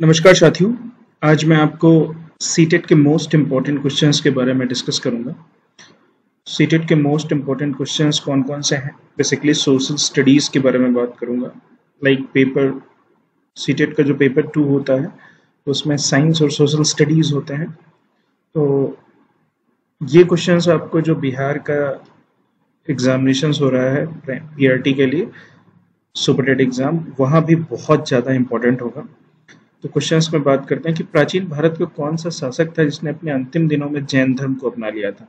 नमस्कार साथियों, आज मैं आपको सीटेट के मोस्ट इंपॉर्टेंट क्वेश्चंस के बारे में डिस्कस करूँगा। सीटेट के मोस्ट इंपॉर्टेंट क्वेश्चंस कौन कौन से हैं? बेसिकली सोशल स्टडीज़ के बारे में बात करूँगा। लाइक पेपर सीटेट का जो पेपर टू होता है तो उसमें साइंस और सोशल स्टडीज़ होते हैं। तो ये क्वेश्चंस आपको जो बिहार का एग्जामिनेशन हो रहा है पीआरटी के लिए सुपरटेट एग्ज़ाम वहाँ भी बहुत ज़्यादा इम्पोर्टेंट होगा। तो क्वेश्चंस में बात करते हैं कि प्राचीन भारत का कौन सा शासक था जिसने अपने अंतिम दिनों में जैन धर्म को अपना लिया था?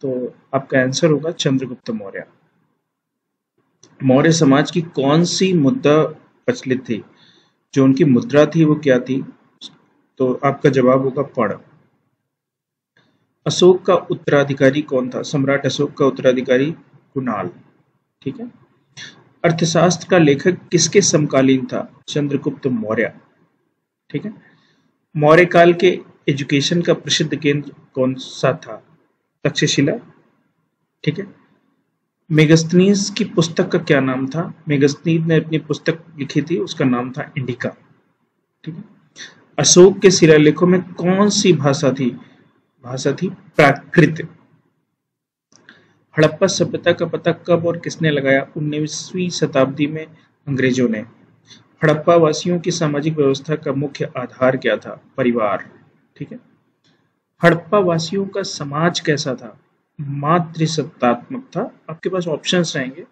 तो आपका आंसर होगा चंद्रगुप्त मौर्य। मौर्य समाज की कौन सी मुद्दा प्रचलित थी? जो उनकी मुद्रा थी वो क्या थी? तो आपका जवाब होगा पढ़ अशोक का उत्तराधिकारी कौन था? सम्राट अशोक का उत्तराधिकारी कुणाल। ठीक है? अर्थशास्त्र का लेखक किसके समकालीन था? चंद्रगुप्त मौर्य। ठीक है? मौर्य काल के एजुकेशन का प्रसिद्ध केंद्र कौन सा था? तक्षशिला, ठीक है? मेगस्थनीस की पुस्तक का क्या नाम था? मेगस्थनीस ने अपनी पुस्तक लिखी थी, उसका नाम था इंडिका, ठीक है? अशोक के शिलालेखों में कौन सी भाषा थी? भाषा थी प्राकृत। हड़प्पा सभ्यता का पता कब और किसने लगाया? उन्नीसवीं शताब्दी में अंग्रेज़ों ने। हड़प्पा वासियों की सामाजिक व्यवस्था का मुख्य आधार क्या था? परिवार। ठीक है? हड़प्पा वासियों का समाज कैसा था? मातृसत्तात्मक था। आपके पास ऑप्शंस रहेंगे।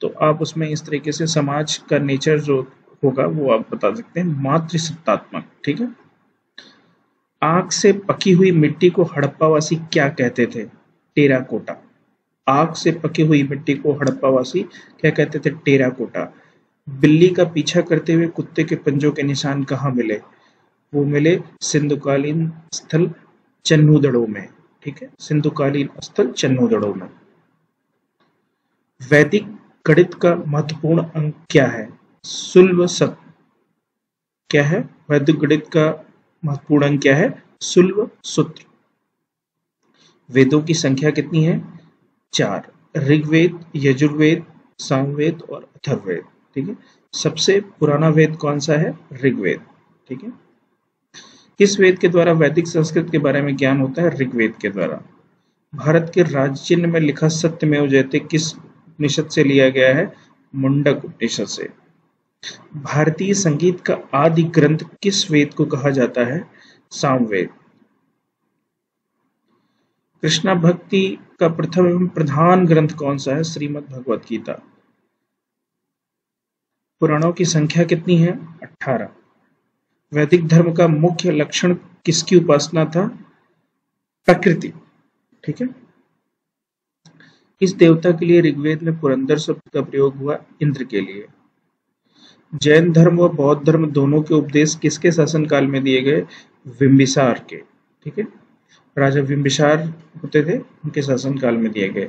तो आप उसमें इस तरीके से समाज का नेचर जो होगा, वो आप बता सकते हैं। मातृसत्तात्मक। ठीक है? आग से पकी हुई मिट्टी को हड़प्पावासी क्या कहते थे? टेराकोटा। आग से पकी हुई मिट्टी को हड़प्पावासी क्या कहते थे? टेराकोटा। बिल्ली का पीछा करते हुए कुत्ते के पंजों के निशान कहाँ मिले? वो मिले सिंधुकालीन स्थल चन्नूदड़ों में, ठीक है? सिंधुकालीन स्थल चन्नूदड़ों में। वैदिक गणित का महत्वपूर्ण अंक क्या है? सुल्व सत क्या है? वैदिक गणित का महत्वपूर्ण अंक क्या है? सुल्व सूत्र। वेदों की संख्या कितनी है? चार। ऋग्वेद, यजुर्वेद, सामवेद और अथर्ववेद। ठीक है? सबसे पुराना वेद कौन सा है? ऋग्वेद, ठीक है? किस वेद के द्वारा, वैदिक संस्कृत के बारे में ज्ञान होता है? ऋग्वेद के द्वारा। भारत के राज्य चिन्ह में लिखा सत्यमेव जयते किस उपनिषद से लिया गया है? मुंडक उपनिषद से। भारतीय संगीत का आदि ग्रंथ किस वेद को कहा जाता है? सामवेद। कृष्णा भक्ति का प्रथम एवं प्रधान ग्रंथ कौन सा है? श्रीमद भगवत गीता पुराणों की संख्या कितनी है? अठारह। वैदिक धर्म का मुख्य लक्षण किसकी उपासना था? प्रकृति। ठीक है? इस देवता के लिए ऋग्वेद में पुरंदर शब्द का प्रयोग हुआ इंद्र के लिए। जैन धर्म व बौद्ध धर्म दोनों के उपदेश किसके शासन काल में दिए गए? बिम्बिसार के। ठीक है? राजा बिम्बिसार होते थे, उनके शासन काल में दिए गए।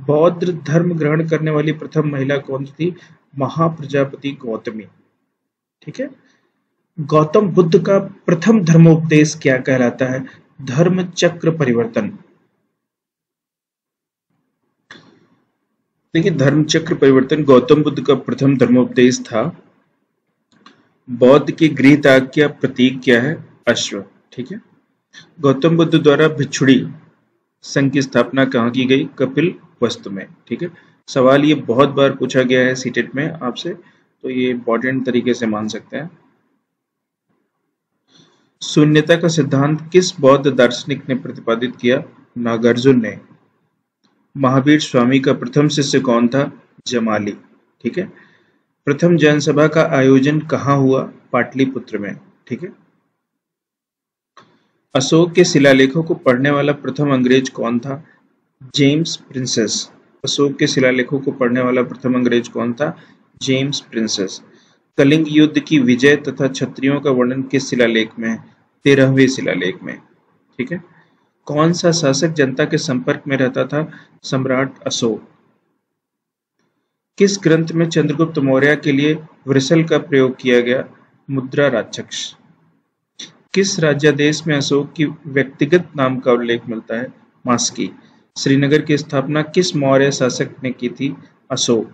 बौद्ध धर्म ग्रहण करने वाली प्रथम महिला कौन थी? महाप्रजापति गौतमी। ठीक है? गौतम बुद्ध का प्रथम धर्मोपदेश क्या कहलाता है? धर्म चक्र परिवर्तन। देखिए, धर्म चक्र परिवर्तन गौतम बुद्ध का प्रथम धर्मोपदेश था। बौद्ध की गृह आज्ञा प्रतीक क्या है? अश्व। ठीक है? गौतम बुद्ध द्वारा भिक्षुड़ी संघ की स्थापना कहाँ की गई? कपिल वस्तु में, ठीक है? सवाल ये बहुत बार पूछा गया है सीटेट में आपसे तो ये इंपॉर्टेंट तरीके से मान सकते हैं। शून्यता का सिद्धांत किस बौद्ध दार्शनिक ने प्रतिपादित किया? नागार्जुन ने। महावीर स्वामी का प्रथम शिष्य कौन था? जमाली, ठीक है? प्रथम जनसभा का आयोजन कहाँ हुआ? पाटलिपुत्र में, ठीक है? अशोक के शिलालेखों को पढ़ने वाला प्रथम अंग्रेज़ कौन था? James princess. अशोक के शिलालेखों को पढ़ने वाला प्रथम अंग्रेज़ कौन था? James princess. कलिंग युद्ध की विजय तथा क्षत्रियों का वर्णन किस शिलालेख में? तेरहवें शिलालेख में। ठीक है? कौन सा शासक जनता के संपर्क में रहता था? सम्राट अशोक। किस ग्रंथ में चंद्रगुप्त मौर्य के लिए वृसल का प्रयोग किया गया? मुद्रा राक्षस किस राज्यादेश में अशोक की व्यक्तिगत नाम का उल्लेख मिलता है? मास्की। श्रीनगर की स्थापना किस मौर्य शासक ने की थी? अशोक।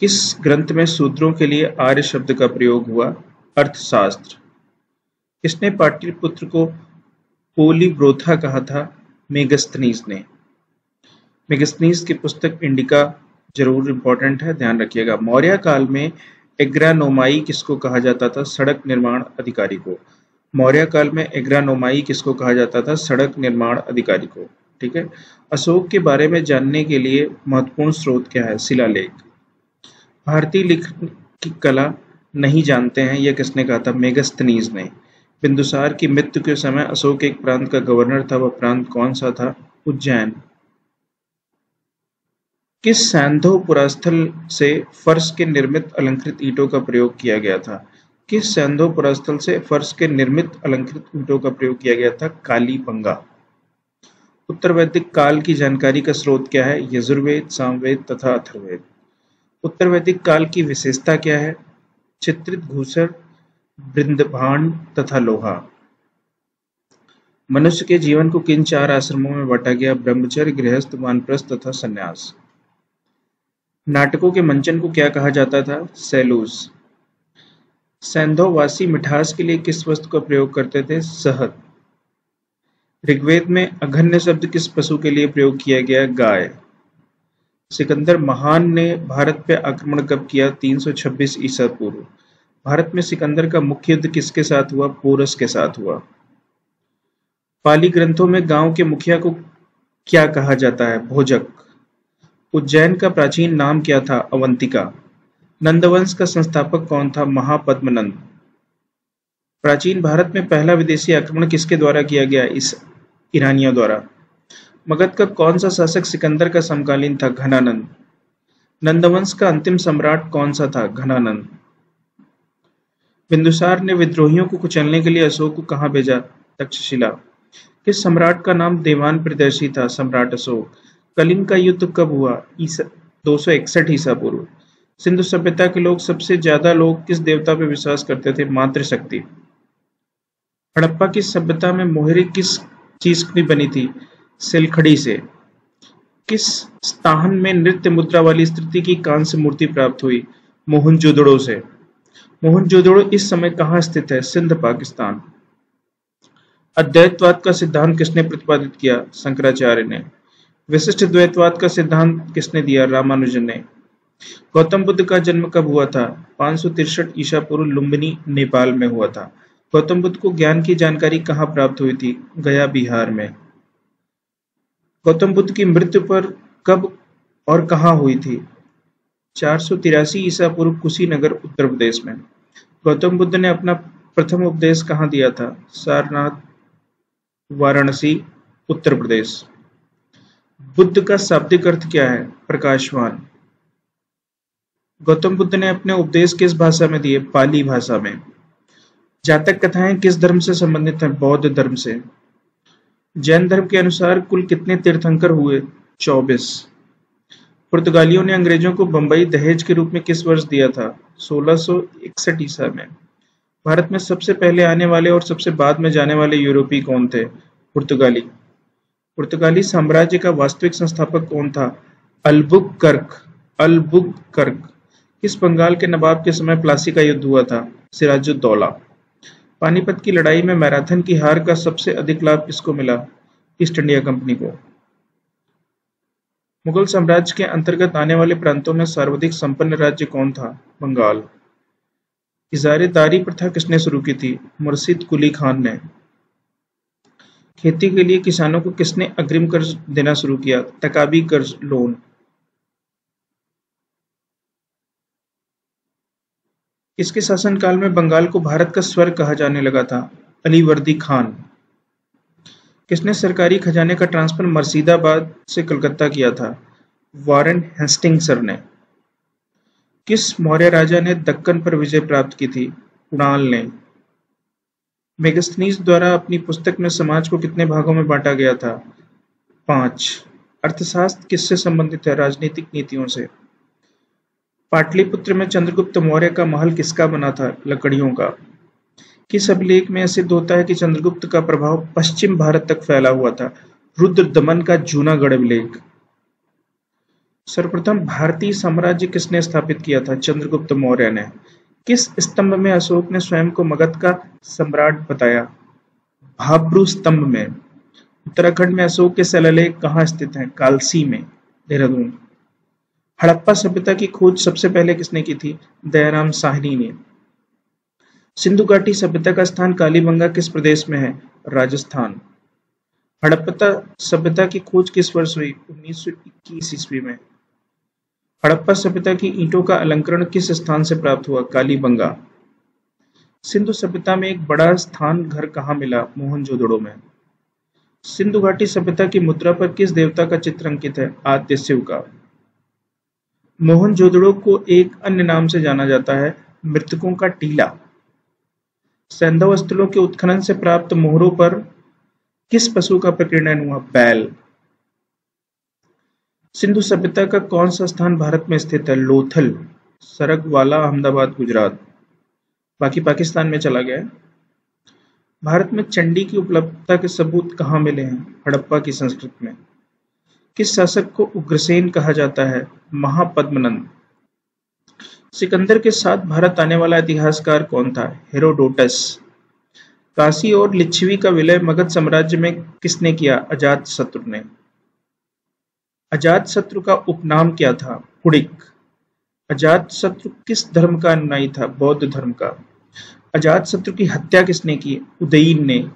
किस ग्रंथ में सूत्रों के लिए आर्य शब्द का प्रयोग हुआ? अर्थशास्त्र। किसने पाटलिपुत्र को पोलीब्रोथा कहा था? मेगस्थनीज ने। मेगस्थनीज की पुस्तक इंडिका ज़रूर इंपॉर्टेंट है, ध्यान रखिएगा। मौर्य काल में एग्रानोमाई किसको कहा जाता था? सड़क निर्माण अधिकारी को। मौर्य काल में एग्रानोमाई किसको कहा जाता था? सड़क निर्माण अधिकारी को, ठीक है? अशोक के बारे में जानने के लिए महत्वपूर्ण स्रोत क्या है? शिलालेख। भारतीय लिखने की कला नहीं जानते हैं, यह किसने कहा था? मेगस्थनीज ने। बिंदुसार की मृत्यु के समय अशोक एक प्रांत का गवर्नर था। वह प्रांत कौन सा था? उज्जैन। किस सैंधो पुरास्थल से फर्श के निर्मित अलंकृत ईटों का प्रयोग किया गया था? किस सैंधो पुरास्थल से फर्श के निर्मित अलंकृत ईंटों का प्रयोग किया गया था? काली पंगा उत्तर वैदिक काल की जानकारी का स्रोत क्या है? यजुर्वेद, सामवेद तथा अथर्वेद उत्तर वैदिक काल की विशेषता क्या है? चित्रित घूसर, वृंदभांड तथा लोहा। मनुष्य के जीवन को किन चार आश्रमों में बांटा गया? ब्रह्मचर्य, गृहस्थ, वानप्रस्थ तथा संन्यास। नाटकों के मंचन को क्या कहा जाता था? सेलूस सैंधोवासी मिठास के लिए किस वस्तु का प्रयोग करते थे? सहद। ऋग्वेद में अघन्य शब्द किस पशु के लिए प्रयोग किया गया? गाय। सिकंदर महान ने भारत पे आक्रमण कब किया? 326 ईसा पूर्व। भारत में सिकंदर का मुख्य युद्ध किसके साथ हुआ? पोरस के साथ हुआ। पाली ग्रंथों में गाँव के मुखिया को क्या कहा जाता है? भोजक। उज्जैन का प्राचीन नाम क्या था? अवंतिका। नंदवंश का संस्थापक कौन था? महापद्मनंद। प्राचीन भारत में पहला विदेशी आक्रमण किसके द्वारा किया गया? इस ईरानियों द्वारा। मगध का कौन सा शासक सिकंदर का समकालीन था? घनानंद। नंदवंश का अंतिम सम्राट कौन सा था? घनानंद। बिंदुसार ने विद्रोहियों को कुचलने के लिए अशोक को कहा भेजा? तक्षशिला। किस सम्राट का नाम देवान प्रदर्शी था? सम्राट अशोक। कलिंग का युद्ध कब हुआ? दो सौ इकसठ ईसा पूर्व। सिंधु सभ्यता के लोग सबसे ज़्यादा लोग किस देवता पर विश्वास करते थे? मातृशक्ति। हड़प्पा की सभ्यता में मोहरी किस चीज़ की बनी थी? सिलखड़ी से। किस स्थान में नृत्य मुद्रा वाली स्थिति की कांस्य मूर्ति प्राप्त हुई? मोहनजोदड़ो से। मोहनजोदड़ो इस समय कहाँ स्थित है? सिंध, पाकिस्तान। अद्वैतवाद का सिद्धांत किसने प्रतिपादित किया? शंकराचार्य ने। विशिष्ट द्वैतवाद का सिद्धांत किसने दिया? रामानुजन ने। गौतम बुद्ध का जन्म कब हुआ था? पाँच सौ तिरसठ ईसा पूर्व लुम्बिनी, नेपाल में हुआ था। गौतम बुद्ध को ज्ञान की जानकारी कहाँ प्राप्त हुई थी? गया, बिहार में। गौतम बुद्ध की मृत्यु पर कब और कहाँ हुई थी? चार सौ तिरासी ईसा पूर्व कुशीनगर, उत्तर प्रदेश में। गौतम बुद्ध ने अपना प्रथम उपदेश कहाँ दिया था? सारनाथ, वाराणसी, उत्तर प्रदेश। बुद्ध का शाब्दिक अर्थ क्या है? प्रकाशवान। गौतम बुद्ध ने अपने उपदेश किस भाषा में दिए? पाली भाषा में। जातक कथाएँ किस धर्म से संबंधित हैं? बौद्ध धर्म से। जैन धर्म के अनुसार कुल कितने तीर्थंकर हुए? चौबीस। पुर्तगालियों ने अंग्रेज़ों को बंबई दहेज के रूप में किस वर्ष दिया था? सोलह ईसा में। भारत में सबसे पहले आने वाले और सबसे बाद में जाने वाले यूरोपीय कौन थे? पुर्तगाली। पुर्तगाली साम्राज्य का वास्तविक संस्थापक कौन था? अलबुक कर्क अलबुक कर्क किस बंगाल के नवाब के समय प्लासी का युद्ध हुआ था, सिराजुद्दौला। पानीपत की लड़ाई में मैराथन की हार का सबसे अधिक लाभ किसको मिला? ईस्ट इंडिया कंपनी को। मुगल साम्राज्य के अंतर्गत आने वाले प्रांतों में सर्वाधिक संपन्न राज्य कौन था? बंगाल। इजारेदारी प्रथा किसने शुरू की थी? मुर्शिद कुली खान ने। खेती के लिए किसानों को किसने अग्रिम कर्ज देना शुरू किया? तकाबी कर्ज लोन। इसके शासनकाल में बंगाल को भारत का स्वर कहा जाने लगा था? अलीवर्दी खान। किसने सरकारी खजाने का ट्रांसफ़र मर्सीदाबाद से कलकत्ता किया था? वारेन हेस्टिंगसर ने। किस मौर्य राजा ने दक्कन पर विजय प्राप्त की थी? कुणाल ने। मेगस्थनीज द्वारा अपनी पुस्तक में समाज को कितने भागों में बांटा गया था? पाँच। अर्थशास्त्र किससे संबंधित है राजनीतिक नीतियों से? पाटलिपुत्र में चंद्रगुप्त मौर्य का महल किसका बना था लकड़ियों का? किस अभिलेख में सिद्ध होता है कि चंद्रगुप्त का प्रभाव पश्चिम भारत तक फैला हुआ था? रुद्र दमन का जूनागढ़ अभिलेख। सर्वप्रथम भारतीय साम्राज्य किसने स्थापित किया था? चंद्रगुप्त मौर्य ने। किस स्तंभ में अशोक ने स्वयं को मगध का सम्राट बताया? भाब्रू स्तंभ में। उत्तराखंड में अशोक के शिलालेख कहाँ स्थित हैं? कालसी में। देहरादून। हड़प्पा सभ्यता की खोज सबसे पहले किसने की थी? दयाराम साहनी ने। सिंधु घाटी सभ्यता का स्थान कालीबंगा किस प्रदेश में है? राजस्थान। हड़प्पा सभ्यता की खोज किस वर्ष हुई? उन्नीस ईस्वी में। हड़प्पा सभ्यता की ईंटों का अलंकरण किस स्थान से प्राप्त हुआ? कालीबंगा। सिंधु सभ्यता में एक बड़ा स्थान घर कहाँ मिला? मोहनजोदड़ो में। सिंधु घाटी सभ्यता की मुद्रा पर किस देवता का चित्र अंकित है? आद्य शिव का। मोहनजोदड़ो को एक अन्य नाम से जाना जाता है, मृतकों का टीला। सैंधव स्थलों के उत्खनन से प्राप्त मोहरों पर किस पशु का प्रकीर्णन हुआ? बैल। सिंधु सभ्यता का कौन सा स्थान भारत में स्थित है? लोथल सरग वाला अहमदाबाद, गुजरात। बाकी पाकिस्तान में चला गया भारत में चंडी की उपलब्धता के सबूत कहाँ मिले हैं? हड़प्पा की संस्कृत में। किस शासक को उग्रसेन कहा जाता है, महापद्मनंद। सिकंदर के साथ भारत आने वाला इतिहासकार कौन था? हेरोडोटस। काशी और लिच्छवी का विलय मगध साम्राज्य में किसने किया? अजात शत्रु ने। अजात शत्रु का उपनाम क्या था? पुड़िक अजात शत्रु किस धर्म का अनुयायी था? बौद्ध धर्म का। अजात शत्रु की हत्या किसने की? उदयीन ने।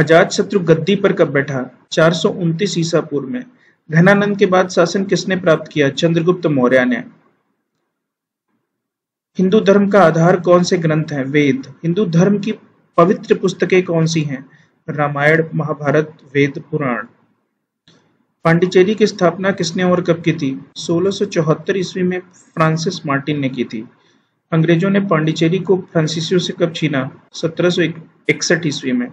अजात शत्रु गद्दी पर कब बैठा? चार सौ उन्तीस ईसा पूर्व में। घनानंद के बाद शासन किसने प्राप्त किया? चंद्रगुप्त मौर्य ने। हिंदू धर्म का आधार कौन से ग्रंथ हैं? वेद। हिंदू धर्म की पवित्र पुस्तकें कौन सी हैं? रामायण, महाभारत, वेद, पुराण। पांडिचेरी की स्थापना किसने और कब की थी? 1674 ईस्वी में फ्रांसिस मार्टिन ने की थी। अंग्रेज़ों ने पांडिचेरी को फ्रांसीसियों से कब छीना? सत्रह ईस्वी में।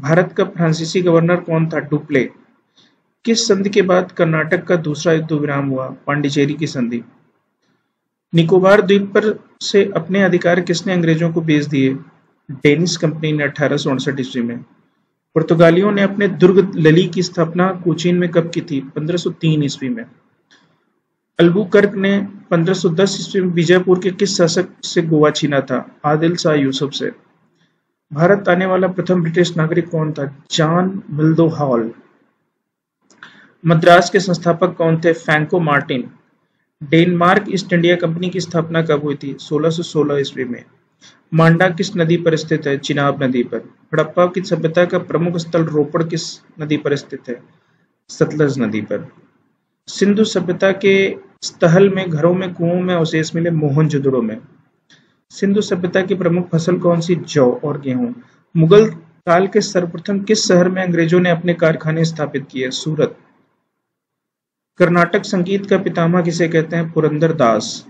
भारत का फ्रांसीसी गवर्नर कौन था? डुप्ले। किस संधि के बाद कर्नाटक का दूसरा युद्ध विराम हुआ? पांडिचेरी की संधि। निकोबार द्वीप पर से अपने अधिकार किसने अंग्रेज़ों को बेच दिए? डेनिस कंपनी ने अठारह ईस्वी में। पुर्तगालियों ने अपने दुर्ग लली की स्थापना कोचीन में कब की थी? 1503 ईस्वी में। अल्बुकर्क ने 1510 ईस्वी में विजयपुर के किस शासक से गोवा छीना था? आदिल शाह यूसुफ से। भारत आने वाला प्रथम ब्रिटिश नागरिक कौन था? जॉन मिल्दो हॉल। मद्रास के संस्थापक कौन थे? Franco Martin. Denmark East India Company की स्थापना कब हुई थी? 1616 ईस्वी में। मांडा किस नदी पर स्थित है? चिनाब नदी पर। हड़प्पा की सभ्यता का प्रमुख स्थल रोपड़ किस नदी पर स्थित है? सतलज नदी पर। सिंधु सभ्यता के स्थल में, घरों में, कुओं में, अवशेष मिले मोहनजोदड़ो में। सिंधु सभ्यता की प्रमुख फ़सल कौन सी? जौ और गेहूँ। मुगल काल के सर्वप्रथम किस शहर में अंग्रेज़ों ने अपने कारखाने स्थापित किए? सूरत। कर्नाटक संगीत का पितामह किसे कहते हैं? पुरंदर दास।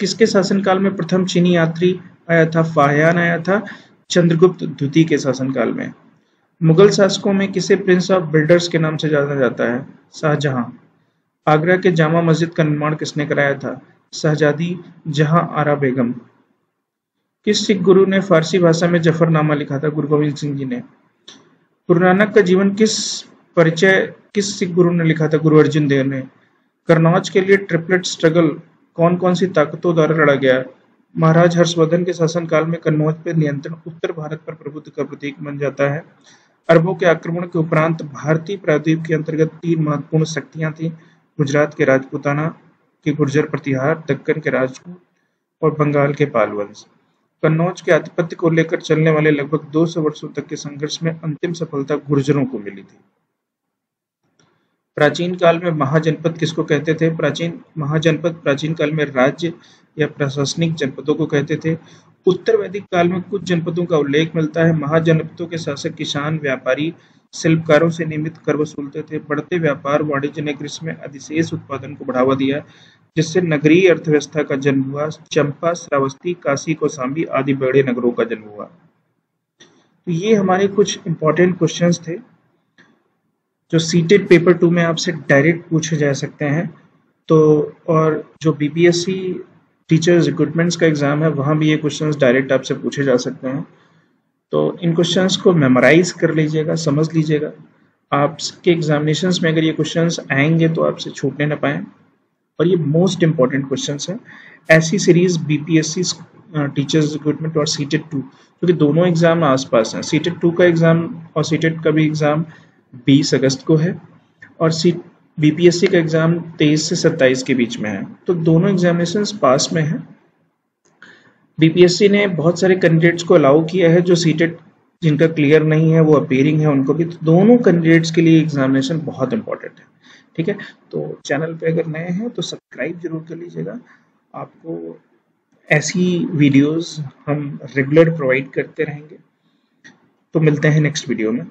किसके शासनकाल में प्रथम चीनी यात्री आया था? फाहयान आया था? चंद्रगुप्त द्वितीय के शासनकाल में। मुगल शासकों में किसे प्रिंस ऑफ़ बिल्डर्स के नाम से जाना जाता है? शाहजहां। आगरा के जामा मस्जिद का निर्माण किसने कराया था? शहजादी जहाँ आरा बेगम। किस सिख गुरु ने फारसी भाषा में जफरनामा लिखा था, गुरु गोविंद सिंह जी ने। गुरु नानक का जीवन किस परिचय, किस सिख गुरु ने लिखा था, गुरु अर्जुन देव ने? कन्नौज के लिए ट्रिपलेट स्ट्रगल कौन कौन सी ताकतों द्वारा लड़ा गया? महाराज हर्षवर्धन के शासनकाल में कन्नौज पर नियंत्रण उत्तर भारत पर प्रभुत्व का प्रतीक बन जाता है। अरबों के आक्रमण के उपरांत भारतीय प्रायद्वीप के अंतर्गत तीन महत्वपूर्ण शक्तियाँ थी, गुजरात के राजपूताना, के गुर्जर प्रतिहार, दक्कन के राजपूत और बंगाल के पाल वंश कन्नौज के आधिपत्य को लेकर चलने वाले लगभग 200 वर्षों तक के संघर्ष में अंतिम सफलता गुर्जरों को मिली थी। प्राचीन काल में महाजनपद किसको कहते थे? प्राचीन, महाजनपद प्राचीन काल में राज्य या प्रशासनिक जनपदों को कहते थे। उत्तर वैदिक काल में कुछ जनपदों का उल्लेख मिलता है। महाजनपदों के शासक किसान, व्यापारी, शिल्पकारों से नियमित कर वसूलते थे। बढ़ते व्यापार, वाणिज्य ने ग्रीष्म में अधिशेष उत्पादन को बढ़ावा दिया। जिससे नगरीय अर्थव्यवस्था का जन्म हुआ, चंपा, श्रावस्ती, काशी कौसाम्बी आदि बड़े नगरों का जन्म हुआ। तो ये हमारे कुछ इंपॉर्टेंट क्वेश्चंस थे, जो सीटेड पेपर टू में आपसे डायरेक्ट पूछे जा सकते हैं। तो और जो बीपीएससी टीचर्स रिक्रूटमेंट्स का एग्ज़ाम है, वहाँ भी ये क्वेश्चंस डायरेक्ट आपसे पूछे जा सकते हैं। तो इन क्वेश्चंस को मेमोराइज कर लीजिएगा, समझ लीजिएगा। आपके एग्जामिनेशन में अगर ये क्वेश्चंस आएँगे तो आपसे छूटने ना पाए। और ये मोस्ट इंपॉर्टेंट क्वेश्चन है। ऐसी सीरीज़ बीपीएससी टीचर्स रिक्रूटमेंट और सीटेड टू क्योंकि दोनों एग्ज़ाम आसपास हैं। सीटेड टू का एग्ज़ाम और सीटेड का भी एग्ज़ाम 20 अगस्त को है और सी बीपीएससी का एग्ज़ाम 23 से 27 के बीच में है। तो दोनों एग्जामिनेशन पास में है। बीपीएससी ने बहुत सारे कैंडिडेट्स को अलाउ किया है जो सीटेड जिनका क्लियर नहीं है, वो अपेयरिंग है उनको भी। तो दोनों कैंडिडेट्स के लिए एग्जामिनेशन बहुत इंपॉर्टेंट है। ठीक है? तो चैनल पे अगर नए हैं तो सब्सक्राइब ज़रूर कर लीजिएगा। आपको ऐसी वीडियोस हम रेगुलर प्रोवाइड करते रहेंगे। तो मिलते हैं नेक्स्ट वीडियो में।